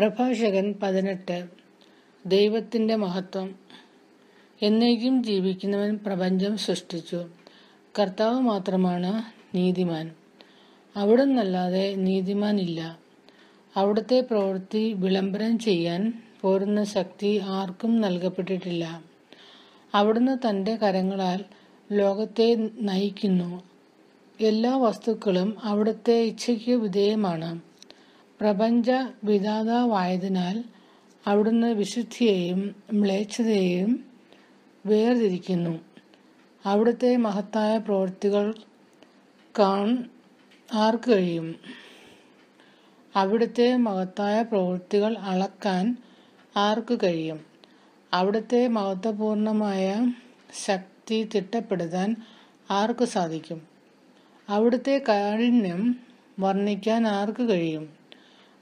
പ്രഭാഷകൻ പതിനെട്ട്. ദൈവത്തിന്റെ മഹത്വം. എന്നേക്കും ജീവിക്കുന്നവൻ പ്രപഞ്ചം സൃഷ്ടിച്ചു. കർത്താവ് മാത്രമാണ് നീതിമാൻ. അവിടുന്നല്ലാതെ നീതിമാൻ ഇല്ല. അവിടുത്തെ പ്രവൃത്തി വിളംബരം ചെയ്യാൻ പോരുന്ന ശക്തി ആർക്കും നൽകപ്പെട്ടിട്ടില്ല. അവിടുന്ന് തന്റെ കരങ്ങളാൽ ലോകത്തെ നയിക്കുന്നു. എല്ലാ വസ്തുക്കളും അവിടുത്തെ ഇച്ഛയ്ക്ക് വിധേയമാണ്. പ്രപഞ്ച വിധാതാവായതിനാൽ അവിടുന്ന് വിശുദ്ധിയെയും മ്ലേച്ഛതയെയും വേർതിരിക്കുന്നു. അവിടുത്തെ മഹത്തായ പ്രവൃത്തികൾ കാൺ ആർക്ക് കഴിയും? അവിടുത്തെ മഹത്തായ പ്രവൃത്തികൾ അളക്കാൻ ആർക്ക് കഴിയും? അവിടുത്തെ മഹത്വപൂർണമായ ശക്തി തിട്ടപ്പെടുത്താൻ ആർക്ക് സാധിക്കും? അവിടുത്തെ കാഠിന്യം വർണിക്കാൻ ആർക്ക് കഴിയും?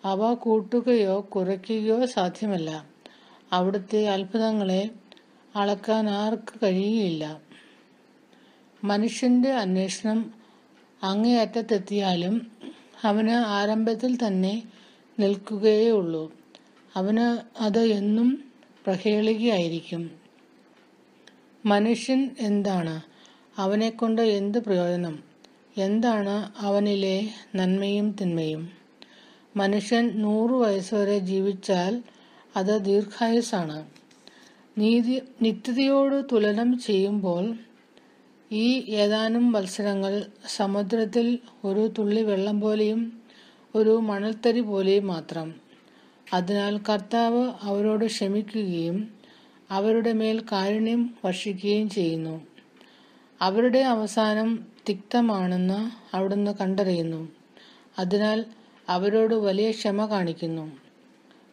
അവ കൂട്ടുകയോ കുറയ്ക്കുകയോ സാധ്യമല്ല. അവിടുത്തെ അത്ഭുതങ്ങളെ അളക്കാൻ ആർക്ക് കഴിയുകയില്ല. മനുഷ്യന്റെ അന്വേഷണം അങ്ങേയറ്റത്തെത്തിയാലും അവന് ആരംഭത്തിൽ തന്നെ നിൽക്കുകയേ ഉള്ളൂ അവന് അത് എന്നും പ്രഹേളികയായിരിക്കും. മനുഷ്യൻ എന്താണ്? അവനെക്കൊണ്ട് എന്ത് പ്രയോജനം? എന്താണ് അവനിലെ നന്മയും തിന്മയും? മനുഷ്യൻ നൂറു വയസ്സുവരെ ജീവിച്ചാൽ അത് ദീർഘായുസാണ് നീതി നിത്യതയോട് തുലനം ചെയ്യുമ്പോൾ ഈ ഏതാനും മത്സരങ്ങൾ സമുദ്രത്തിൽ ഒരു തുള്ളി വെള്ളം പോലെയും ഒരു മണൽത്തരി പോലെയും മാത്രം. അതിനാൽ കർത്താവ് അവരോട് ക്ഷമിക്കുകയും അവരുടെ മേൽ കാരുണ്യം വർഷിക്കുകയും ചെയ്യുന്നു. അവരുടെ അവസാനം തിക്തമാണെന്ന് അവിടുന്ന് കണ്ടറിയുന്നു. അതിനാൽ അവരോട് വലിയ ക്ഷമ കാണിക്കുന്നു.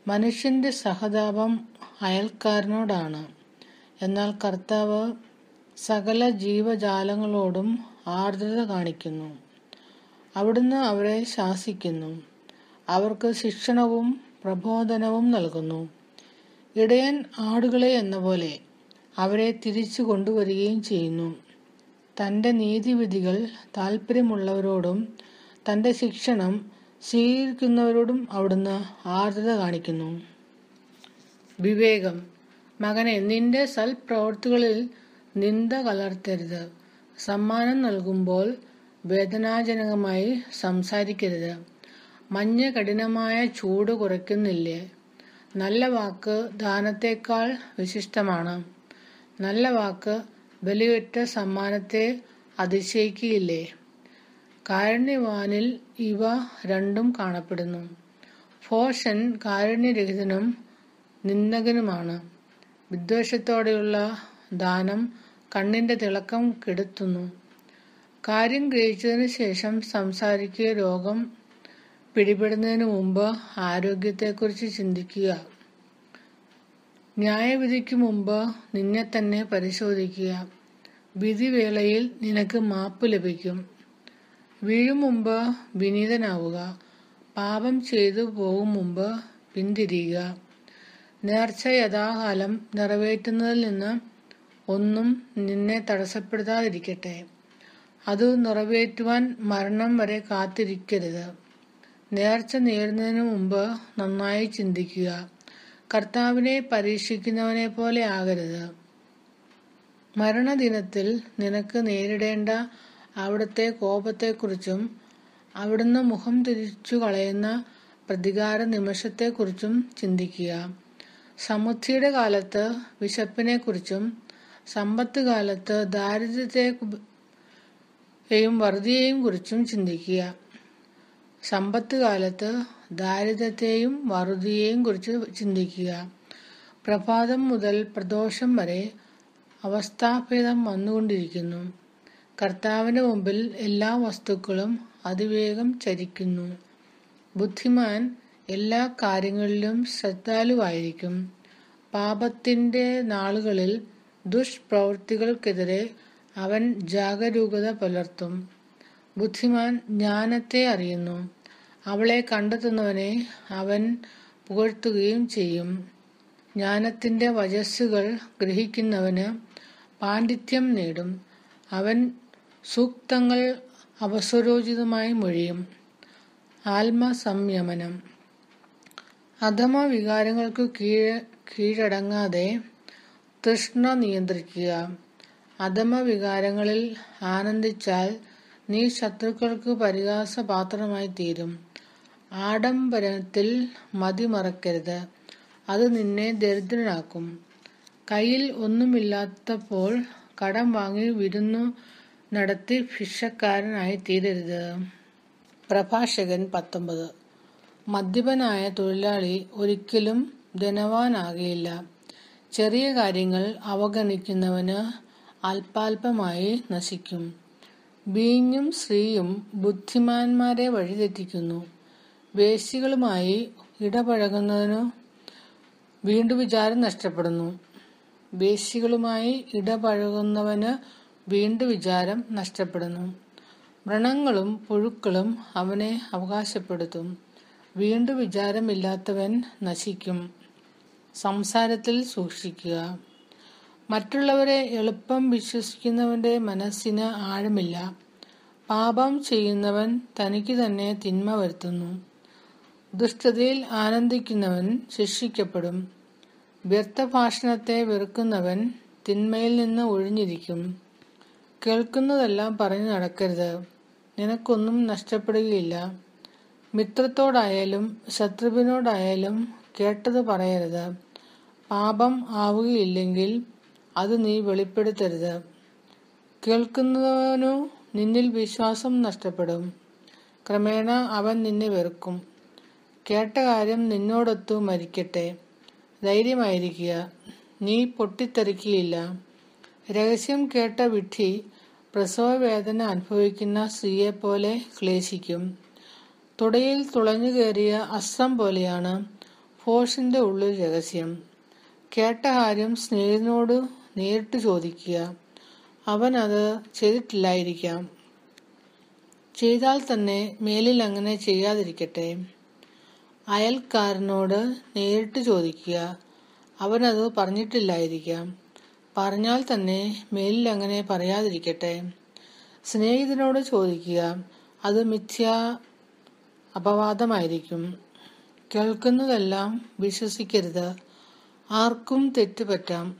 മനുഷ്യന്റെ സഹതാപം അയൽക്കാരനോടാണ്. എന്നാൽ കർത്താവ് സകല ജീവജാലങ്ങളോടും ആർദ്രത കാണിക്കുന്നു. അവിടുന്ന് അവരെ ശാസിക്കുന്നു. അവർക്ക് ശിക്ഷണവും പ്രബോധനവും നൽകുന്നു. ഇടയൻ ആടുകളെ എന്ന പോലെ അവരെ തിരിച്ചു കൊണ്ടുവരികയും ചെയ്യുന്നു. തന്റെ നീതിവിധികൾ താല്പര്യമുള്ളവരോടും തന്റെ ശിക്ഷണം സ്വീകരിക്കുന്നവരോടും അവിടുന്ന് ആർദ്രത കാണിക്കുന്നു. വിവേകം മകനെ നിന്റെ സൽപ്രവർത്തികളിൽ നിന്ദ കലർത്തരുത്. സമ്മാനം നൽകുമ്പോൾ വേദനാജനകമായി സംസാരിക്കരുത്. മഞ്ഞ് കഠിനമായ ചൂട് കുറയ്ക്കുന്നില്ലേ? നല്ല വാക്ക് ദാനത്തേക്കാൾ വിശിഷ്ടമാണ്. നല്ല വാക്ക് ബലിയുറ്റ സമ്മാനത്തെ അതിശയിക്കുകയില്ലേ? കാരുണ്യവാനിൽ ഇവ രണ്ടും കാണപ്പെടുന്നു. ഫോഷൻ കാരുണ്യരഹിതനും നിന്ദകനുമാണ്. വിദ്വേഷത്തോടെയുള്ള ദാനം കണ്ണിന്റെ തിളക്കം കെടുത്തുന്നു. കാര്യം ഗ്രഹിച്ചതിന് ശേഷം സംസാരിക്കുക രോഗം പിടിപെടുന്നതിന് മുമ്പ് ആരോഗ്യത്തെക്കുറിച്ച് ചിന്തിക്കുക. ന്യായവിധിക്ക് മുമ്പ് നിന്നെ തന്നെ പരിശോധിക്കുക. വിധിവേളയിൽ നിനക്ക് മാപ്പ് ലഭിക്കും. വീഴും മുമ്പ് വിനീതനാവുക. പാപം ചെയ്തു പോകും മുമ്പ് പിന്തിരിയുക. നേർച്ച യഥാകാലം നിറവേറ്റുന്നതിൽ നിന്ന് ഒന്നും നിന്നെ തടസ്സപ്പെടുത്താതിരിക്കട്ടെ. അത് നിറവേറ്റുവാൻ മരണം വരെ കാത്തിരിക്കരുത്. നേർച്ച നേരുന്നതിന് മുമ്പ് നന്നായി ചിന്തിക്കുക. കർത്താവിനെ പരീക്ഷിക്കുന്നവനെ പോലെ ആകരുത്. മരണദിനത്തിൽ നിനക്ക് നേരിടേണ്ട അവിടുത്തെ കോപത്തെക്കുറിച്ചും അവിടുന്ന് മുഖം തിരിച്ചു കളയുന്ന പ്രതികാര നിമിഷത്തെക്കുറിച്ചും ചിന്തിക്കുക. സമൃദ്ധിയുടെ കാലത്ത് വിശപ്പിനെക്കുറിച്ചും സമ്പത്ത് കാലത്ത് ദാരിദ്ര്യത്തെയും വറുതിയെയും കുറിച്ചും ചിന്തിക്കുക. സമ്പത്ത് കാലത്ത് ദാരിദ്ര്യത്തെയും വറുതിയെയും കുറിച്ച് ചിന്തിക്കുക. പ്രഭാതം മുതൽ പ്രദോഷം വരെ അവസ്ഥാഭേദം വന്നുകൊണ്ടിരിക്കുന്നു. കർത്താവിന് മുമ്പിൽ എല്ലാ വസ്തുക്കളും അതിവേഗം ചരിക്കുന്നു. ബുദ്ധിമാൻ എല്ലാ കാര്യങ്ങളിലും ശ്രദ്ധാലുവായിരിക്കും. പാപത്തിന്റെ നാളുകളിൽ ദുഷ്പ്രവൃത്തികൾക്കെതിരെ അവൻ ജാഗരൂകത പുലർത്തും. ബുദ്ധിമാൻ ജ്ഞാനത്തെ അറിയുന്നു. അവളെ കണ്ടെത്തുന്നവനെ അവൻ പുകഴ്ത്തുകയും ചെയ്യും. ജ്ഞാനത്തിന്റെ വചസ്സുകൾ ഗ്രഹിക്കുന്നവന് പാണ്ഡിത്യം നേടും. അവൻ സൂക്തങ്ങൾ അവസരോചിതമായി മൊഴിയും. ആത്മസംയമനം. അധമ വികാരങ്ങൾക്ക് കീഴ കീഴടങ്ങാതെ തൃഷ്ണ നിയന്ത്രിക്കുക. അധമ വികാരങ്ങളിൽ ആനന്ദിച്ചാൽ നീ ശത്രുക്കൾക്ക് പരിഹാസപാത്രമായി തീരും. ആഡംബരത്തിൽ മതിമറക്കരുത്. അത് നിന്നെ ദരിദ്രനാക്കും. കയ്യിൽ ഒന്നുമില്ലാത്തപ്പോൾ കടം വാങ്ങി വിരുന്നു നടത്തി ഭിക്ഷക്കാരനായി തീരരുത്. പ്രഭാഷകൻ പത്തൊമ്പത്. മദ്യപനായ തൊഴിലാളി ഒരിക്കലും ധനവാനാകയില്ല ചെറിയ കാര്യങ്ങൾ അവഗണിക്കുന്നവന് അല്പാൽപമായി നശിക്കും. ബീഞ്ഞും സ്ത്രീയും ബുദ്ധിമാന്മാരെ വഴിതെറ്റിക്കുന്നു. വേശികളുമായി ഇടപഴകുന്നതിനു വീണ്ടും വിചാരം നഷ്ടപ്പെടുന്നു. വേശികളുമായി ഇടപഴകുന്നവന് വീണ്ടും വിചാരം നഷ്ടപ്പെടുന്നു. വ്രണങ്ങളും പുഴുക്കളും അവനെ അവകാശപ്പെടുത്തും. വീണ്ടും വിചാരമില്ലാത്തവൻ നശിക്കും. സംസാരത്തിൽ സൂക്ഷിക്കുക. മറ്റുള്ളവരെ എളുപ്പം വിശ്വസിക്കുന്നവന്റെ മനസ്സിന് ആഴമില്ല. പാപം ചെയ്യുന്നവൻ തനിക്ക് തന്നെ തിന്മ വരുത്തുന്നു. ദുഷ്ടതയിൽ ആനന്ദിക്കുന്നവൻ ശിക്ഷിക്കപ്പെടും. വ്യർത്ഥഭാഷണത്തെ വെറുക്കുന്നവൻ തിന്മയിൽ നിന്ന് ഒഴിഞ്ഞിരിക്കും. കേൾക്കുന്നതെല്ലാം പറഞ്ഞു നടക്കരുത്. നിനക്കൊന്നും നഷ്ടപ്പെടുകയില്ല. മിത്രത്തോടായാലും ശത്രുവിനോടായാലും കേട്ടത് പറയരുത്. പാപം ആവുകയില്ലെങ്കിൽ അത് നീ വെളിപ്പെടുത്തരുത്. കേൾക്കുന്നവനു നിന്നിൽ വിശ്വാസം നഷ്ടപ്പെടും. ക്രമേണ അവൻ നിന്നെ വെറുക്കും. കേട്ട കാര്യം നിന്നോടൊത്തു മരിക്കട്ടെ. ധൈര്യമായിരിക്കുക. നീ പൊട്ടിത്തെറിക്കുകയില്ല. രഹസ്യം കേട്ട വിഡ്ഢി പ്രസവവേദന അനുഭവിക്കുന്ന സ്ത്രീയെ പോലെ ക്ലേശിക്കും. തുടയിൽ തുളഞ്ഞു കയറിയ അസ്ത്രം പോലെയാണ് ഫോഷിന്റെ ഉള്ളിൽ രഹസ്യം. കേട്ട കാര്യം സ്നേഹിതനോട് നേരിട്ട് ചോദിക്കുക. അവൻ അത് ചെയ്തിട്ടില്ലായിരിക്കാം. ചെയ്താൽ തന്നെ മേലിൽ അങ്ങനെ ചെയ്യാതിരിക്കട്ടെ. അയൽക്കാരനോട് നേരിട്ട് ചോദിക്കുക. അവനത് പറഞ്ഞിട്ടില്ലായിരിക്കാം. പറഞ്ഞാൽ തന്നെ മേലിൽ അങ്ങനെ പറയാതിരിക്കട്ടെ. സ്നേഹിതനോട് ചോദിക്കുക അത് മിഥ്യ അപവാദമായിരിക്കും. കേൾക്കുന്നതെല്ലാം വിശ്വസിക്കരുത്. ആർക്കും തെറ്റുപറ്റാം.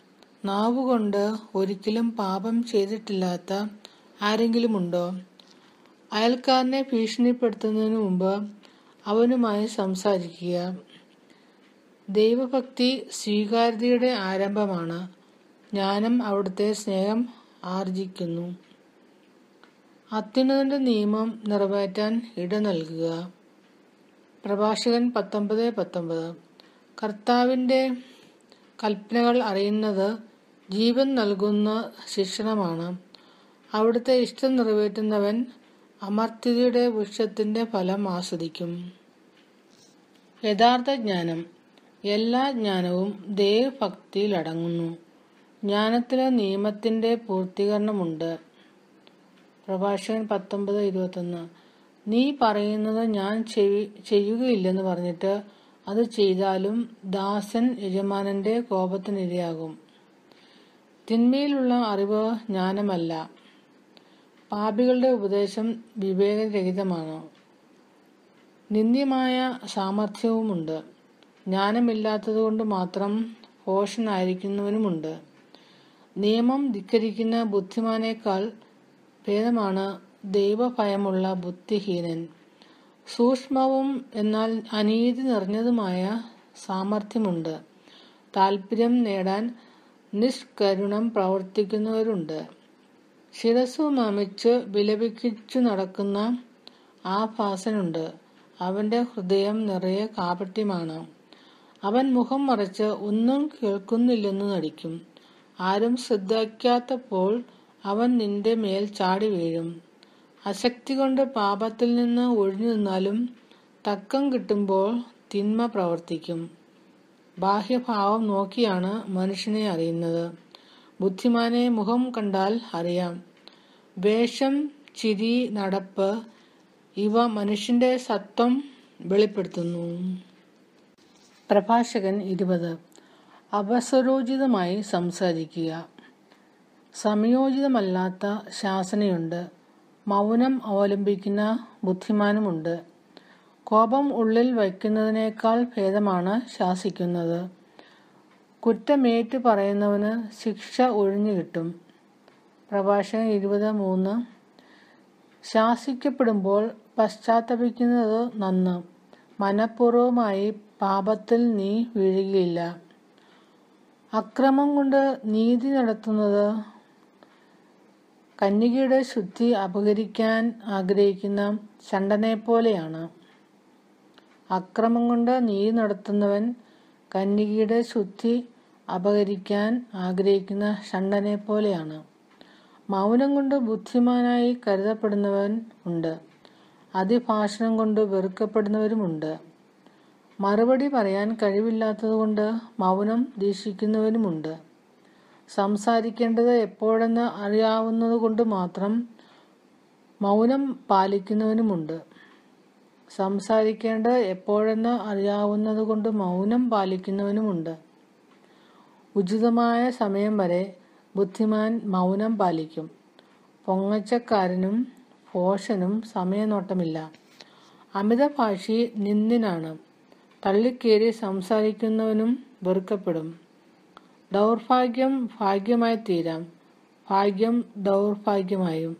നാവുകൊണ്ട് ഒരിക്കലും പാപം ചെയ്തിട്ടില്ലാത്ത ആരെങ്കിലും ഉണ്ടോ അയൽക്കാരനെ ഭീഷണിപ്പെടുത്തുന്നതിന് മുമ്പ് അവനുമായി സംസാരിക്കുക. ദൈവഭക്തി സ്വീകാര്യതയുടെ ആരംഭമാണ്. ജ്ഞാനം അവിടുത്തെ സ്നേഹം ആർജിക്കുന്നു. അത്യുന്നതന്റെ നിയമം നിറവേറ്റാൻ ഇട നൽകുക. പ്രഭാഷകൻ പത്തൊമ്പത് പത്തൊമ്പത്. കർത്താവിന്റെ കൽപ്പനകൾ അറിയുന്നത് ജീവൻ നൽകുന്ന ശിക്ഷണമാണ്. അവിടുത്തെ ഇഷ്ടം നിറവേറ്റുന്നവൻ അമർത്യതയുടെ വൃക്ഷത്തിന്റെ ഫലം ആസ്വദിക്കും. യഥാർത്ഥ ജ്ഞാനം. എല്ലാ ജ്ഞാനവും ദൈവഭക്തിയിൽ അടങ്ങുന്നു ജ്ഞാനത്തിന് നിയമത്തിന്റെ പൂർത്തീകരണമുണ്ട്. പ്രഭാഷകൻ പത്തൊമ്പത് ഇരുപത്തൊന്ന്. നീ പറയുന്നത് ഞാൻ ചെയ്യുകയില്ലെന്ന് പറഞ്ഞിട്ട് അത് ചെയ്താലും ദാസൻ യജമാനന്റെ കോപത്തിനിരയാകും. തിന്മയിലുള്ള അറിവ് ജ്ഞാനമല്ല. പാപികളുടെ ഉപദേശം വിവേകരഹിതമാണ്? നിന്ദ്യമായ സാമർഥ്യവുമുണ്ട്. ജ്ഞാനമില്ലാത്തതുകൊണ്ട് മാത്രം ഭോഷനായിരിക്കുന്നവനുമുണ്ട് നിയമം ധിക്കരിക്കുന്ന ബുദ്ധിമാനേക്കാൾ ഭേദമാണ് ദൈവഭയമുള്ള ബുദ്ധിഹീനൻ. സൂക്ഷ്മവും എന്നാൽ അനീതി നിറഞ്ഞതുമായ സാമർഥ്യമുണ്ട്. താല്പര്യം നേടാൻ നിഷ്കരുണം പ്രവർത്തിക്കുന്നവരുണ്ട്. ശിരസു മമിച്ച് വിലപിക്കിച്ചു നടക്കുന്ന ആ ഭാസനുണ്ട്. അവന്റെ ഹൃദയം നിറയെ കാപട്യമാണ്. അവൻ മുഖം മറച്ച് ഒന്നും കേൾക്കുന്നില്ലെന്ന് നടിക്കും. ആരും ശ്രദ്ധിക്കാത്തപ്പോൾ അവൻ നിന്റെ മേൽ ചാടി വീഴും. അശക്തി കൊണ്ട് പാപത്തിൽ നിന്ന് ഒഴിഞ്ഞു നിന്നാലും തക്കം കിട്ടുമ്പോൾ തിന്മ പ്രവർത്തിക്കും. ബാഹ്യഭാവം നോക്കിയാണ് മനുഷ്യനെ അറിയുന്നത്. ബുദ്ധിമാനെ മുഖം കണ്ടാൽ അറിയാം. വേഷം ചിരി നടപ്പ് ഇവ മനുഷ്യന്റെ സത്വം വെളിപ്പെടുത്തുന്നു. പ്രഭാഷകൻ ഇരുപത്. അവസരോചിതമായി സംസാരിക്കുക. സമയോചിതമല്ലാത്ത ശാസനയുണ്ട്. മൗനം അവലംബിക്കുന്ന ബുദ്ധിമാനുമുണ്ട്. കോപം ഉള്ളിൽ വയ്ക്കുന്നതിനേക്കാൾ ഭേദമാണ് ശാസിക്കുന്നത്. കുറ്റമേറ്റ് പറയുന്നവന് ശിക്ഷ ഒഴിഞ്ഞു കിട്ടും. പ്രഭാഷകൻ ഇരുപത് മൂന്ന്. ശാസിക്കപ്പെടുമ്പോൾ പശ്ചാത്തപിക്കുന്നത് നന്ന്. മനഃപൂർവമായി പാപത്തിൽ നീ വീഴുകയില്ല. അക്രമം കൊണ്ട് നീതി നടത്തുന്നത് കന്യകയുടെ ശുദ്ധി അപഹരിക്കാൻ ആഗ്രഹിക്കുന്ന ചണ്ടനെ പോലെയാണ്. അക്രമം കൊണ്ട് നീതി നടത്തുന്നവൻ കന്യകയുടെ ശുദ്ധി അപഹരിക്കാൻ ആഗ്രഹിക്കുന്ന ഷണ്ടനെ പോലെയാണ്. മൗനം കൊണ്ട് ബുദ്ധിമാനായി കരുതപ്പെടുന്നവൻ ഉണ്ട്. അതിഭാഷണം കൊണ്ട് വെറുക്കപ്പെടുന്നവരുമുണ്ട് മറുപടി പറയാൻ കഴിവില്ലാത്തതുകൊണ്ട് മൗനം ദീക്ഷിക്കുന്നവരുമുണ്ട് സംസാരിക്കേണ്ടത് എപ്പോഴെന്ന് അറിയാവുന്നതുകൊണ്ട് മാത്രം മൗനം പാലിക്കുന്നവനുമുണ്ട്. സംസാരിക്കേണ്ടത് എപ്പോഴെന്ന് അറിയാവുന്നതുകൊണ്ട് മൗനം പാലിക്കുന്നവനുമുണ്ട്. ഉചിതമായ സമയം വരെ ബുദ്ധിമാൻ മൗനം പാലിക്കും. പൊങ്ങച്ചക്കാരനും ഭോഷനും സമയനോട്ടമില്ല. അമിതഭാഷി നിന്ദിനാണ്. തള്ളിക്കേറി സംസാരിക്കുന്നവനും വെറുക്കപ്പെടും. ദൗർഭാഗ്യം ഭാഗ്യമായി തീരാം. ഭാഗ്യം ദൗർഭാഗ്യമായും.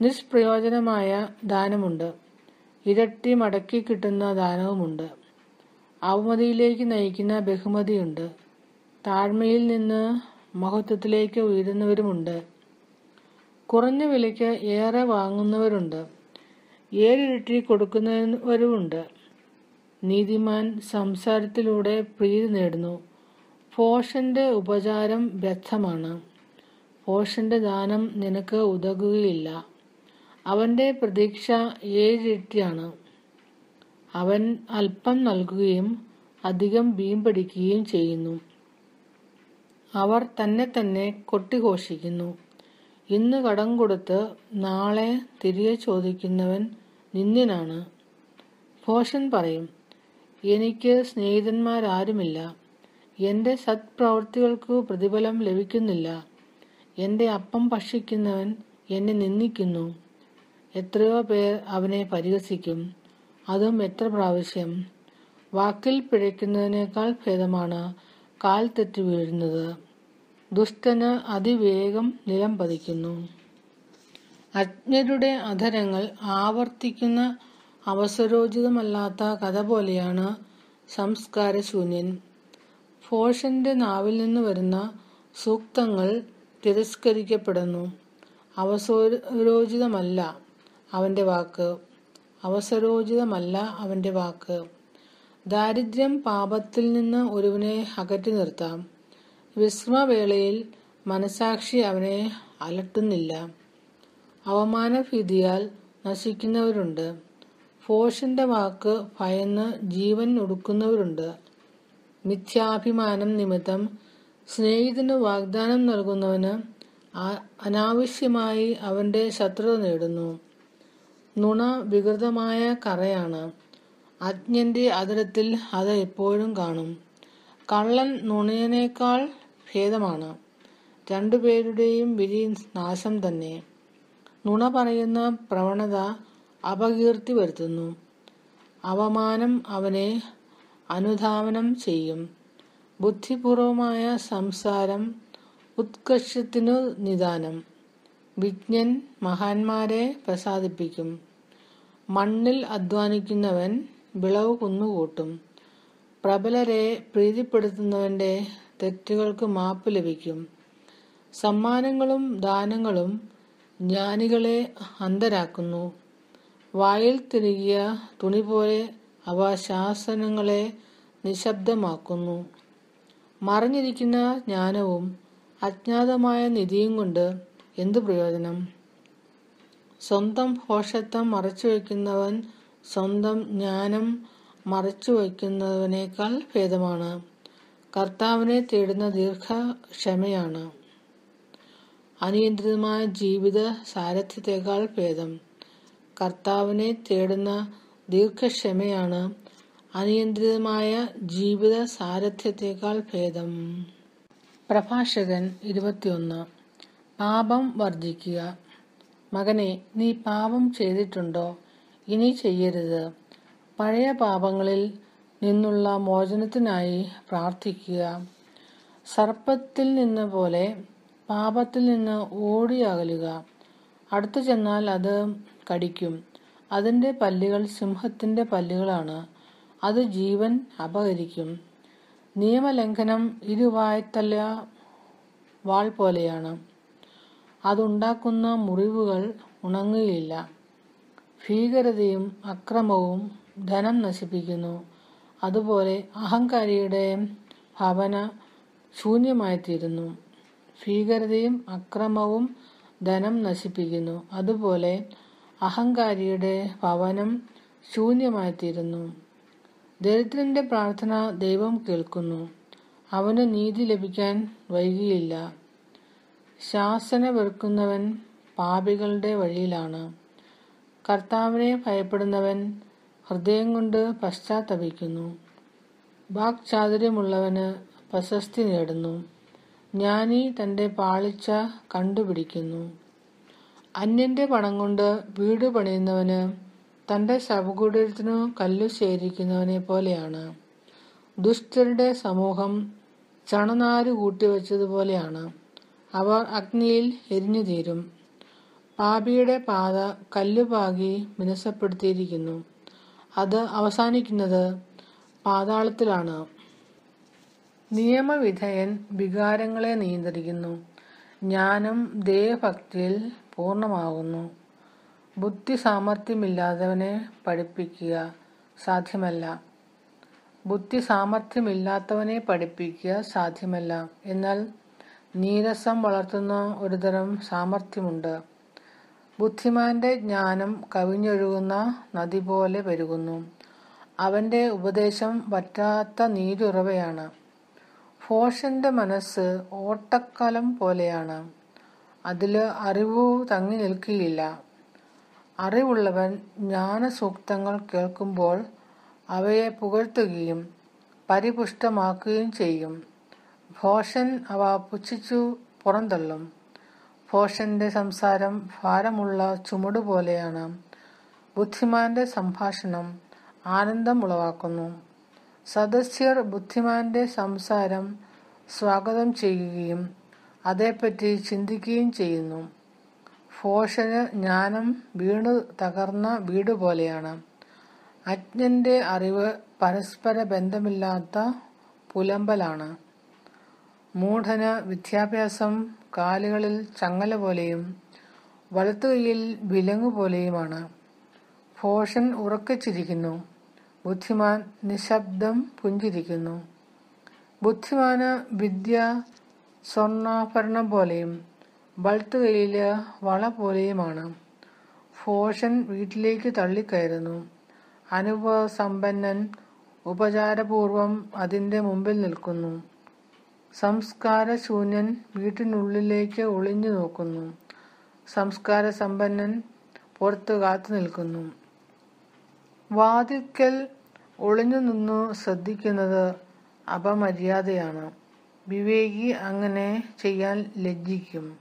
നിഷ്പ്രയോജനമായ ദാനമുണ്ട്. ഇരട്ടി മടക്കി കിട്ടുന്ന ദാനവുമുണ്ട്. അവമതിയിലേക്ക് നയിക്കുന്ന ബഹുമതിയുണ്ട്. താഴ്മയിൽ നിന്ന് മഹത്വത്തിലേക്ക് ഉയരുന്നവരുമുണ്ട്. കുറഞ്ഞ വിലയ്ക്ക് ഏറെ വാങ്ങുന്നവരുണ്ട്. ഏഴിരട്ടി കൊടുക്കുന്നവരുമുണ്ട്. നീതിമാൻ സംസാരത്തിലൂടെ പ്രീതി നേടുന്നു. പോഷന്റെ ഉപചാരം വ്യർത്ഥമാണ്. പോഷന്റെ ദാനം നിനക്ക് ഉതകുകയില്ല. അവന്റെ പ്രതീക്ഷ ഏഴിരട്ടിയാണ് അവൻ അല്പം നൽകുകയും അധികം വീമ്പടിക്കുകയും ചെയ്യുന്നു. അവർ തന്നെ തന്നെ കൊട്ടിഘോഷിക്കുന്നു. ഇന്ന് കടം കൊടുത്ത് നാളെ തിരികെ ചോദിക്കുന്നവൻ നിന്ദ്യനാണ്. പോഷൻ പറയും എനിക്ക് സ്നേഹിതന്മാരാരുമില്ല. എന്റെ സത്പ്രവൃത്തികൾക്കു പ്രതിഫലം ലഭിക്കുന്നില്ല. എന്റെ അപ്പം ഭക്ഷിക്കുന്നവൻ എന്നെ നിന്ദിക്കുന്നു. എത്രയോ പേർ അവനെ പരിഹസിക്കും. അതും എത്ര പ്രാവശ്യം? വാക്കിൽ പിഴയ്ക്കുന്നതിനേക്കാൾ ഭേദമാണ് കാൽ തെറ്റി വീഴുന്നത്. ദുഷ്ടന് അതിവേഗം നിലം പതിക്കുന്നു. അജ്ഞരുടെ അധരങ്ങൾ ആവർത്തിക്കുന്ന അവസരോചിതമല്ലാത്ത കഥ പോലെയാണ് സംസ്കാരശൂന്യൻ. ഫോഷന്റെ നാവിൽ നിന്ന് വരുന്ന സൂക്തങ്ങൾ തിരസ്കരിക്കപ്പെടുന്നു. അവസരോചിതമല്ല അവന്റെ വാക്ക്. അവസരോചിതമല്ല അവന്റെ വാക്ക്. ദാരിദ്ര്യം പാപത്തിൽ നിന്ന് ഒരുവനെ അകറ്റി നിർത്താം. വിശ്രമവേളയിൽ മനസാക്ഷി അവനെ അലട്ടുന്നില്ല. അവമാനഭീതിയാൽ നശിക്കുന്നവരുണ്ട്. ഫോഷിന്റെ വാക്ക് ഭയന്ന് ജീവൻ ഒടുക്കുന്നവരുണ്ട്. മിഥ്യാഭിമാനം നിമിത്തം സ്നേഹിതന് വാഗ്ദാനം നൽകുന്നവന് അനാവശ്യമായി അവന്റെ ശത്രുത നേടുന്നു. നുണ വികൃതമായ കറയാണ്. അജ്ഞന്റെ അതിരത്തിൽ അത് എപ്പോഴും കാണും. കള്ളൻ നുണയനേക്കാൾ ഭേദമാണ്. രണ്ടുപേരുടെയും വിധി നാശം തന്നെ. നുണ പറയുന്ന പ്രവണത അപകീർത്തി വരുത്തുന്നു. അവമാനം അവനെ അനുധാവനം ചെയ്യും. ബുദ്ധിപൂർവമായ സംസാരം ഉത്കർഷത്തിനു നിദാനം. വിജ്ഞൻ മഹാന്മാരെ പ്രസാദിപ്പിക്കും. മണ്ണിൽ അധ്വാനിക്കുന്നവൻ വിളവ് കുന്നുകൂട്ടും. പ്രബലരെ പ്രീതിപ്പെടുത്തുന്നവന്റെ തെറ്റുകൾക്ക് മാപ്പ് ലഭിക്കും. സമ്മാനങ്ങളും ദാനങ്ങളും ജ്ഞാനികളെ അന്തരാക്കുന്നു. വായിൽ തിരികിയ തുണി പോലെ അവ ശാസനങ്ങളെ നിശബ്ദമാക്കുന്നു. മറിഞ്ഞിരിക്കുന്ന ജ്ഞാനവും അജ്ഞാതമായ നിധിയും കൊണ്ട് എന്തു പ്രയോജനം? സ്വന്തം ഭോഷത്വം മറച്ചു വയ്ക്കുന്നവൻ സ്വന്തം ജ്ഞാനം മറച്ചു വയ്ക്കുന്നവനേക്കാൾ ഭേദമാണ്. കർത്താവിനെ തേടുന്ന ദീർഘ ക്ഷമയാണ് അനിയന്ത്രിതമായ ജീവിത സാരഥ്യത്തെക്കാൾ ഭേദം. കർത്താവിനെ തേടുന്ന ദീർഘക്ഷമയാണ് അനിയന്ത്രിതമായ ജീവിത സാരഥ്യത്തെക്കാൾ ഭേദം. പ്രഭാഷകൻ ഇരുപത്തിയൊന്ന്. പാപം വർജിക്കുക മകനെ നീ പാപം ചെയ്തിട്ടുണ്ടോ? ഇനി ചെയ്യരുത്. പഴയ പാപങ്ങളിൽ നിന്നുള്ള മോചനത്തിനായി പ്രാർത്ഥിക്കുക. സർപ്പത്തിൽ നിന്ന് പോലെ പാപത്തിൽ നിന്ന് ഓടിയകലുക. അടുത്തു ചെന്നാൽ അത് കടിക്കും. അതിന്റെ പല്ലുകൾ സിംഹത്തിന്റെ പല്ലുകളാണ്. അത് ജീവൻ അപഹരിക്കും. നിയമലംഘനം ഇരുവായത്തല്ല വാൾ പോലെയാണ്. അതുണ്ടാക്കുന്ന മുറിവുകൾ ഉണങ്ങുകയില്ല. ഭീകരതയും അക്രമവും ധനം നശിപ്പിക്കുന്നു. അതുപോലെ അഹങ്കാരിയുടെ ഭവന ശൂന്യമായിത്തീരുന്നു. ഭീകരതയും അക്രമവും ധനം നശിപ്പിക്കുന്നു. അതുപോലെ അഹങ്കാരിയുടെ ഭവനം ശൂന്യമായിത്തീരുന്നു. ദരിദ്രന്റെ പ്രാർത്ഥന ദൈവം കേൾക്കുന്നു. അവന് നീതി ലഭിക്കാൻ വൈകിയില്ല. ശാസന വെറുക്കുന്നവൻ പാപികളുടെ വഴിയിലാണ്. കർത്താവിനെ ഭയപ്പെടുന്നവൻ ഹൃദയം കൊണ്ട് പശ്ചാത്തപിക്കുന്നു. വാക്ചാതുര്യമുള്ളവന് പ്രശസ്തി നേടുന്നു. ജ്ഞാനി തന്റെ പാളിച്ച കണ്ടുപിടിക്കുന്നു. അന്യന്റെ പണം കൊണ്ട് വീട് പണിയുന്നവന് തന്റെ ശവകുടീരത്തിനു കല്ലു ശേഖരിക്കുന്നവനെ പോലെയാണ്. ദുഷ്ടരുടെ സമൂഹം ചണനാര് കൂട്ടിവെച്ചതുപോലെയാണ് അവർ അഗ്നിയിൽ എരിഞ്ഞു തീരും പാപിയുടെ പാത കല്ലുപാകി മിനുസപ്പെടുത്തിയിരിക്കുന്നു. അത് അവസാനിക്കുന്നത് പാതാളത്തിലാണ്. നിയമവിധേയൻ വികാരങ്ങളെ നിയന്ത്രിക്കുന്നു. ജ്ഞാനം ദൈവഭക്തിയിൽ പൂർണമാകുന്നു. ബുദ്ധി സാമർഥ്യമില്ലാത്തവനെ പഠിപ്പിക്കുക സാധ്യമല്ല. ബുദ്ധി സാമർഥ്യമില്ലാത്തവനെ പഠിപ്പിക്കുക സാധ്യമല്ല. എന്നാൽ നീരസം വളർത്തുന്ന ഒരുതരം സാമർഥ്യമുണ്ട്. ബുദ്ധിമാന്റെ ജ്ഞാനം കവിഞ്ഞൊഴുകുന്ന നദി പോലെ പെരുകുന്നു. അവന്റെ ഉപദേശം പറ്റാത്ത നീരുറവയാണ്. ഫോഷന്റെ മനസ്സ് ഓട്ടക്കലം പോലെയാണ്. അതിൽ അറിവ് തങ്ങി നിൽക്കുകയില്ല അറിവുള്ളവൻ ജ്ഞാനസൂക്തങ്ങൾ കേൾക്കുമ്പോൾ അവയെ പുകഴ്ത്തുകയും പരിപുഷ്ടമാക്കുകയും ചെയ്യും. ഭോഷൻ അവ പുച്ഛിച്ചു പുറന്തള്ളും. ഭോഷന്റെ സംസാരം ഭാരമുള്ള ചുമട് പോലെയാണ്. ബുദ്ധിമാന്റെ സംഭാഷണം ആനന്ദം ഉളവാക്കുന്നു. സദസ്യർ ബുദ്ധിമാന്റെ സംസാരം സ്വാഗതം ചെയ്യുകയും അതേപ്പറ്റി ചിന്തിക്കുകയും ചെയ്യുന്നു. ഭോഷന് ജ്ഞാനം വീണു തകർന്ന വീട് പോലെയാണ്. അജ്ഞന്റെ അറിവ് പരസ്പര ബന്ധമില്ലാത്ത പുലമ്പലാണ്. മൂഢന് വിദ്യാഭ്യാസം കാലുകളിൽ ചങ്ങല പോലെയും വലത്തുകൈയിൽ വിലങ്ങു പോലെയുമാണ്. ഭോഷൻ ഉറക്കിച്ചിരിക്കുന്നു. ബുദ്ധിമാൻ നിശബ്ദം പുഞ്ചിരിക്കുന്നു. ബുദ്ധിമാന് വിദ്യ സ്വർണാഭരണം പോലെയും വലത്തുകൈയിൽ വള പോലെയുമാണ്. ഫോഷൻ വീട്ടിലേക്ക് തള്ളിക്കയറുന്നു. അനുഭവസമ്പന്നൻ ഉപചാരപൂർവം അതിന്റെ മുമ്പിൽ നിൽക്കുന്നു. സംസ്കാരശൂന്യൻ വീട്ടിനുള്ളിലേക്ക് ഒളിഞ്ഞു നോക്കുന്നു. സംസ്കാര സമ്പന്നൻ പുറത്തു കാത്തു നിൽക്കുന്നു. വാതിക്കൽ ഒളിഞ്ഞു നിന്നു ശ്രദ്ധിക്കുന്നത് അപമര്യാദയാണ്. വിവേകി അങ്ങനെ ചെയ്യാൻ ലജ്ജിക്കും.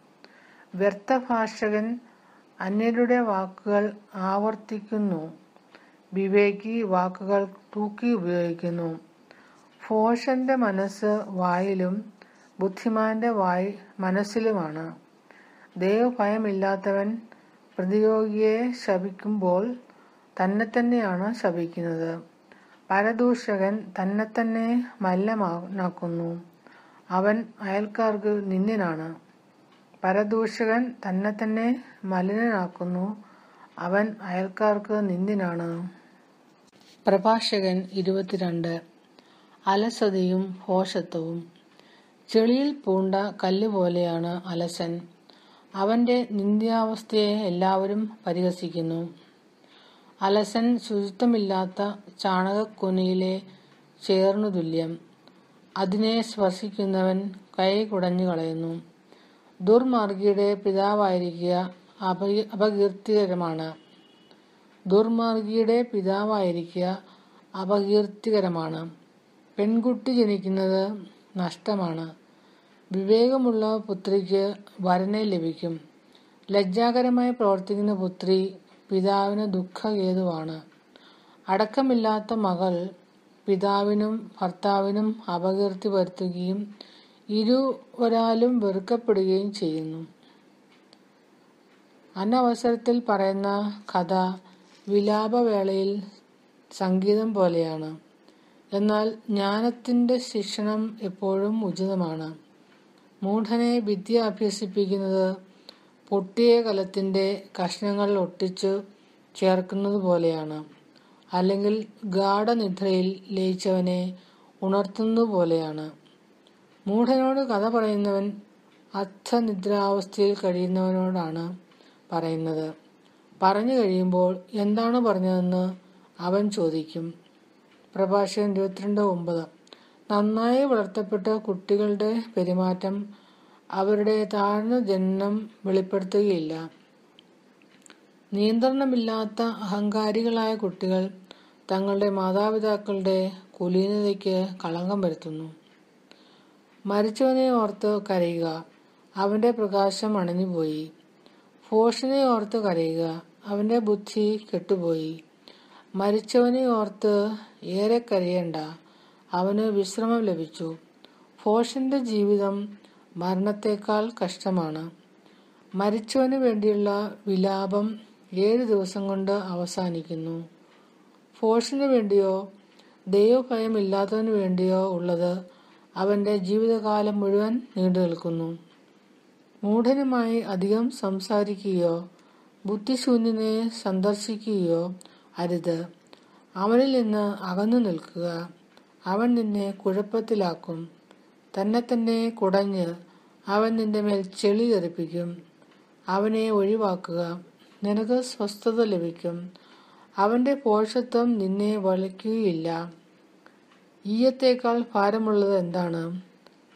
വ്യർത്ഥഭാഷകൻ അന്യരുടെ വാക്കുകൾ ആവർത്തിക്കുന്നു. വിവേകി വാക്കുകൾ തൂക്കി ഉപയോഗിക്കുന്നു. ഫോഷന്റെ മനസ്സ് വായിലും ബുദ്ധിമാന്റെ വായി മനസ്സിലുമാണ്. ദൈവഭയമില്ലാത്തവൻ പ്രതിയോഗിയെ ശപിക്കുമ്പോൾ തന്നെ തന്നെയാണ് ശപിക്കുന്നത്. പരദൂഷകൻ തന്നെ തന്നെ മല്ലമാക്കുന്നു അവൻ അയൽക്കാർക്ക് നിന്ദ്യനാണ്. പരദൂഷകൻ തന്നെ തന്നെ മലിനനാക്കുന്നു. അവൻ അയൽക്കാർക്ക് നിന്ദ്യനാണ്. പ്രഭാഷകൻ ഇരുപത്തിരണ്ട്. അലസതയും ഭോഷത്വവും ചെളിയിൽ പൂണ്ട കല്ല് പോലെയാണ് അലസൻ. അവന്റെ നിന്ദ്യാവസ്ഥയെ എല്ലാവരും പരിഹസിക്കുന്നു. അലസൻ ശുചിത്വമില്ലാത്ത ചാണകക്കുനയിലെ ചേർന്നു തുല്യം അതിനെ സ്പർശിക്കുന്നവൻ കൈ കുടഞ്ഞു കളയുന്നു. ദുർമാർഗിയുടെ പിതാവായിരിക്കുക അപ- അപകീർത്തികരമാണ്. ദുർമാർഗിയുടെ പിതാവായിരിക്കുക അപകീർത്തികരമാണ്. പെൺകുട്ടി ജനിക്കുന്നത് നഷ്ടമാണ്. വിവേകമുള്ള പുത്രിക്ക് വരനെ ലഭിക്കും. ലജ്ജാകരമായി പ്രവർത്തിക്കുന്ന പുത്രി പിതാവിന് ദുഃഖകേതുവാണ് അടക്കമില്ലാത്ത മകൾ പിതാവിനും ഭർത്താവിനും അപകീർത്തി വരുത്തുകയും ഇരുവരാലും വെറുക്കപ്പെടുകയും ചെയ്യുന്നു. അനവസരത്തിൽ പറയുന്ന കഥ വിലാപവേളയിൽ സംഗീതം പോലെയാണ്. എന്നാൽ ജ്ഞാനത്തിന്റെ ശിക്ഷണം എപ്പോഴും ഉചിതമാണ്. മൂഢനെ വിദ്യ അഭ്യസിപ്പിക്കുന്നത് പൊട്ടിയ കലത്തിന്റെ കഷ്ണങ്ങൾ ഒട്ടിച്ചു ചേർക്കുന്നത് പോലെയാണ്. അല്ലെങ്കിൽ ഗാഠനിദ്രയിൽ ലയിച്ചവനെ ഉണർത്തുന്നത് പോലെയാണ് മൂഢനോട് കഥ പറയുന്നവൻ അർത്ഥനിദ്രാവസ്ഥയിൽ കഴിയുന്നവനോടാണ് പറയുന്നത്. പറഞ്ഞു കഴിയുമ്പോൾ എന്താണ് പറഞ്ഞതെന്ന് അവൻ ചോദിക്കും. പ്രഭാഷകൻ ഇരുപത്തിരണ്ട് ഒമ്പത്. നന്നായി വളർത്തപ്പെട്ട കുട്ടികളുടെ പെരുമാറ്റം അവരുടെ താഴ്ന്ന ജനനം വെളിപ്പെടുത്തുകയില്ല. നിയന്ത്രണമില്ലാത്ത അഹങ്കാരികളായ കുട്ടികൾ തങ്ങളുടെ മാതാപിതാക്കളുടെ കുലീനതയ്ക്ക് കളങ്കം വരുത്തുന്നു. മരിച്ചവനെ ഓർത്ത് കരയുക. അവന്റെ പ്രകാശം അണഞ്ഞുപോയി. ഫോഷനെ ഓർത്ത് കരയുക. അവന്റെ ബുദ്ധി കെട്ടുപോയി. മരിച്ചവനെ ഓർത്ത് ഏറെ കരയേണ്ട. അവന് വിശ്രമം ലഭിച്ചു. ഫോഷന്റെ ജീവിതം മരണത്തേക്കാൾ കഷ്ടമാണ്. മരിച്ചവന് വേണ്ടിയുള്ള വിലാപം ഏഴ് ദിവസം കൊണ്ട് അവസാനിക്കുന്നു. ഫോഷിന് വേണ്ടിയോ ദൈവഭയമില്ലാത്തവന് വേണ്ടിയോ ഉള്ളത് അവന്റെ ജീവിതകാലം മുഴുവൻ നീണ്ടു നിൽക്കുന്നു. മൂഢനുമായി അധികം സംസാരിക്കുകയോ ബുദ്ധിശൂന്യനെ സന്ദർശിക്കുകയോ അരുത്. അവനിൽ നിന്ന് അകന്നു നിൽക്കുക. അവൻ നിന്നെ കുഴപ്പത്തിലാക്കും. തന്നെ തന്നെ കുടഞ്ഞ് അവൻ നിന്റെ മേൽ ചെളി തെറിപ്പിക്കും. അവനെ ഒഴിവാക്കുക. നിനക്ക് സ്വസ്ഥത ലഭിക്കും. അവന്റെ പോഷത്വം നിന്നെ വളിക്കുകയില്ല. ഈയത്തേക്കാൾ ഭാരമുള്ളത് എന്താണ്?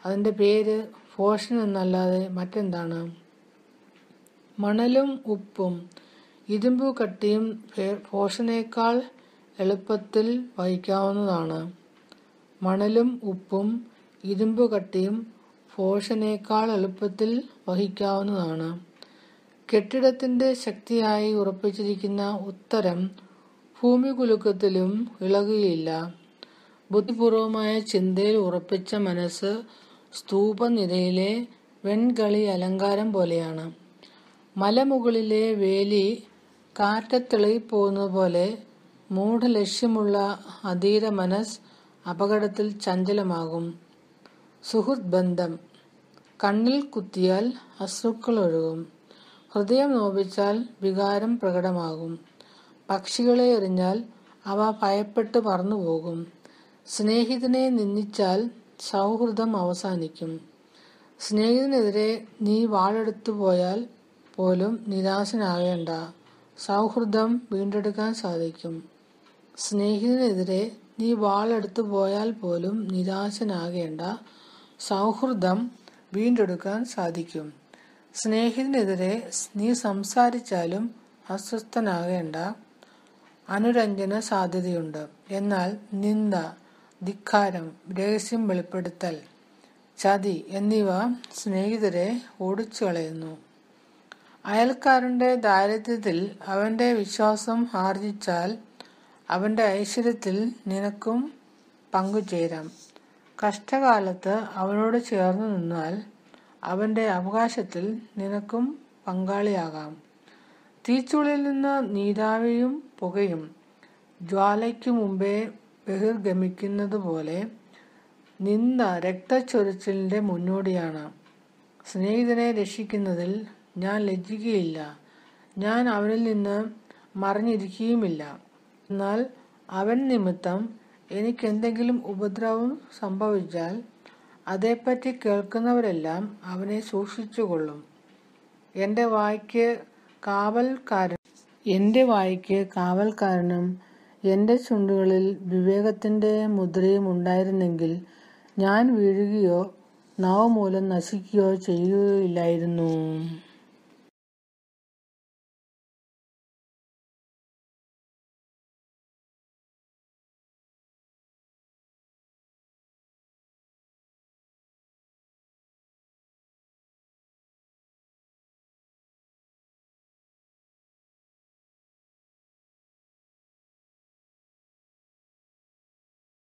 അതിന്റെ പേര് പോഷൻ എന്നല്ലാതെ മറ്റെന്താണ്? മണലും ഉപ്പും ഇരുമ്പു കട്ടിയും പോഷനേക്കാൾ എളുപ്പത്തിൽ വഹിക്കാവുന്നതാണ്. മണലും ഉപ്പും ഇരുമ്പു കട്ടിയും പോഷനേക്കാൾ എളുപ്പത്തിൽ വഹിക്കാവുന്നതാണ്. കെട്ടിടത്തിന്റെ ശക്തിയായി ഉറപ്പിച്ചിരിക്കുന്ന ഉത്തരം ഭൂമികുലുക്കത്തിലും ഇളകുകയില്ല ബുദ്ധിപൂർവമായ ചിന്തയിൽ ഉറപ്പിച്ച മനസ്സ് സ്തൂപനിരയിലെ വെൺകളി അലങ്കാരം പോലെയാണ്. മലമുകളിലെ വേലി കാറ്റത്തിളകിപ്പോകുന്നത് പോലെ മൂഢലക്ഷ്യമുള്ള അധീര മനസ് അപകടത്തിൽ ചഞ്ചലമാകും. സുഹൃത് ബന്ധം കണ്ണിൽ കുത്തിയാൽ അശ്രുക്കൾ ഒഴുകും ഹൃദയം നോപിച്ചാൽ വികാരം പ്രകടമാകും. പക്ഷികളെ എറിഞ്ഞാൽ അവ ഭയപ്പെട്ട് പറന്നുപോകും. സ്നേഹിതനെ നിന്ദിച്ചാൽ സൗഹൃദം അവസാനിക്കും. സ്നേഹിതനെതിരെ നീ വാളെടുത്തു പോയാൽ പോലും നിരാശനാകേണ്ട. സൗഹൃദം വീണ്ടെടുക്കാൻ സാധിക്കും. സ്നേഹിതനെതിരെ നീ വാളെടുത്തു പോയാൽ പോലും നിരാശനാകേണ്ട. സൗഹൃദം വീണ്ടെടുക്കാൻ സാധിക്കും. സ്നേഹിതനെതിരെ നീ സംസാരിച്ചാലും അസ്വസ്ഥനാകേണ്ട. അനുരഞ്ജന സാധ്യതയുണ്ട്. എന്നാൽ നിന്ദ ധിക്കാരം രഹസ്യം വെളിപ്പെടുത്തൽ ചതി എന്നിവ സ്നേഹിതരെ ഓടിച്ചു കളയുന്നു അയൽക്കാരന്റെ ദാരിദ്ര്യത്തിൽ അവന്റെ വിശ്വാസം ആർജിച്ചാൽ അവന്റെ ഐശ്വര്യത്തിൽ നിനക്കും പങ്കുചേരാം. കഷ്ടകാലത്ത് അവനോട് ചേർന്ന് നിന്നാൽ അവന്റെ അവകാശത്തിൽ നിനക്കും പങ്കാളിയാകാം. തീച്ചുളിൽ നിന്ന് നീരാവിയും പുകയും ജ്വാലയ്ക്കു മുമ്പേ ബഹിർഗമിക്കുന്നത് പോലെ നിന്ദ രക്തച്ചൊരിച്ചിലിന്റെ മുന്നോടിയാണ്. സ്നേഹിതനെ രക്ഷിക്കുന്നതിൽ ഞാൻ ലജ്ജിക്കുകയില്ല. ഞാൻ അവനിൽ നിന്ന് മറിഞ്ഞിരിക്കുകയുമില്ല. എന്നാൽ അവൻ നിമിത്തം എനിക്കെന്തെങ്കിലും ഉപദ്രവം സംഭവിച്ചാൽ അതേപ്പറ്റി കേൾക്കുന്നവരെല്ലാം അവനെ സൂക്ഷിച്ചുകൊള്ളും. എന്റെ വായ്ക്ക് കാവൽക്കാരൻ എന്റെ വായ്ക്ക് കാവൽക്കാരനും എന്റെ ചുണ്ടുകളിൽ വിവേകത്തിന്റെ മുദ്രയും ഉണ്ടായിരുന്നെങ്കിൽ ഞാൻ വീഴുകയോ നവമൂലം മൂലം നശിക്കുകയോ ചെയ്യുകയില്ലായിരുന്നു